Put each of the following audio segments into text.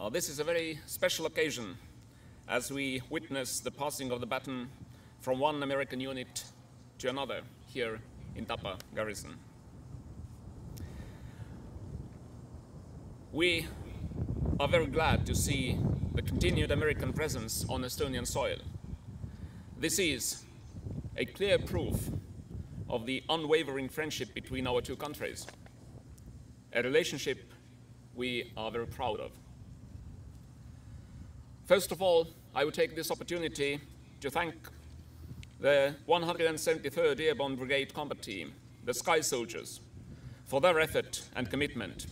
Uh, this is a very special occasion as we witness the passing of the baton from one American unit to another here in Tapa Garrison. We are very glad to see the continued American presence on Estonian soil. This is a clear proof of the unwavering friendship between our two countries, a relationship we are very proud of. First of all, I would take this opportunity to thank the 173rd Airborne Brigade Combat Team, the Sky Soldiers, for their effort and commitment.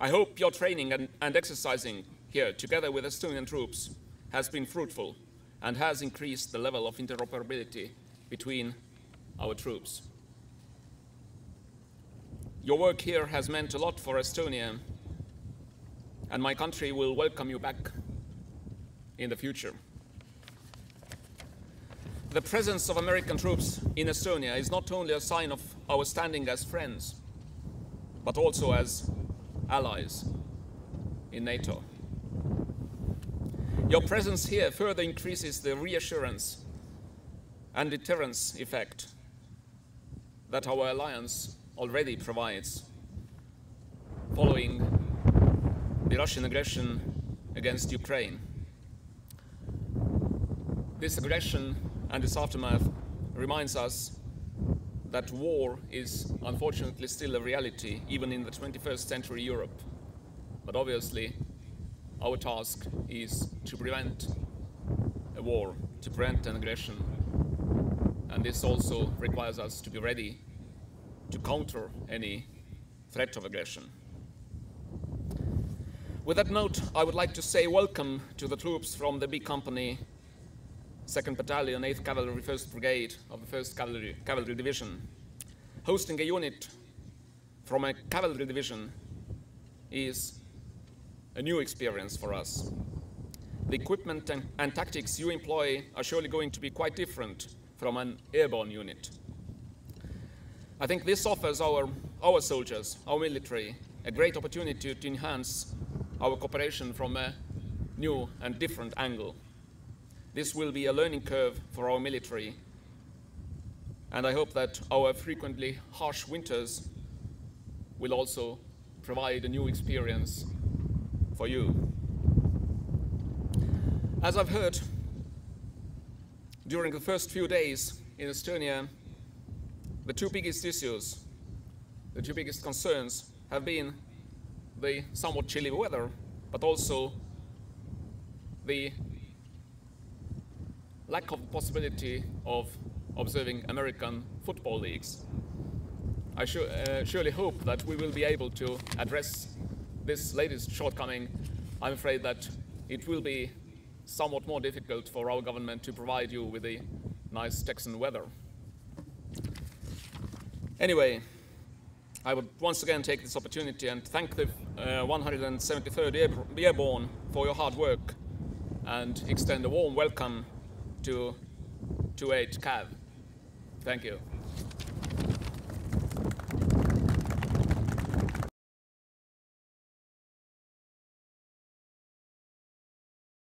I hope your training and, and exercising here together with Estonian troops has been fruitful and has increased the level of interoperability between our troops. Your work here has meant a lot for Estonia, and my country will welcome you back in the future. The presence of American troops in Estonia is not only a sign of our standing as friends, but also as allies in NATO. Your presence here further increases the reassurance and deterrence effect that our alliance already provides following the Russian aggression against Ukraine. This aggression and its aftermath reminds us that war is unfortunately still a reality even in the 21st century Europe. But obviously, our task is to prevent a war, to prevent an aggression. And this also requires us to be ready to counter any threat of aggression. With that note, I would like to say welcome to the troops from the B Company, 2nd Battalion, 8th Cavalry, 1st Brigade of the 1st Cavalry, Cavalry Division. Hosting a unit from a cavalry division is a new experience for us. The equipment and, and tactics you employ are surely going to be quite different from an airborne unit. I think this offers our, our soldiers, our military, a great opportunity to enhance our cooperation from a new and different angle. This will be a learning curve for our military, and I hope that our frequently harsh winters will also provide a new experience for you. As I've heard, during the first few days in Estonia, the two biggest issues, the two biggest concerns have been the somewhat chilly weather, but also the lack of possibility of observing American football leagues. I uh, surely hope that we will be able to address this latest shortcoming. I'm afraid that it will be somewhat more difficult for our government to provide you with the nice Texan weather. Anyway, I would once again take this opportunity and thank the uh, 173rd Airborne for your hard work and extend a warm welcome to 28 CAV. Thank you.